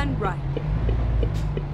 Turn right.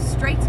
Straight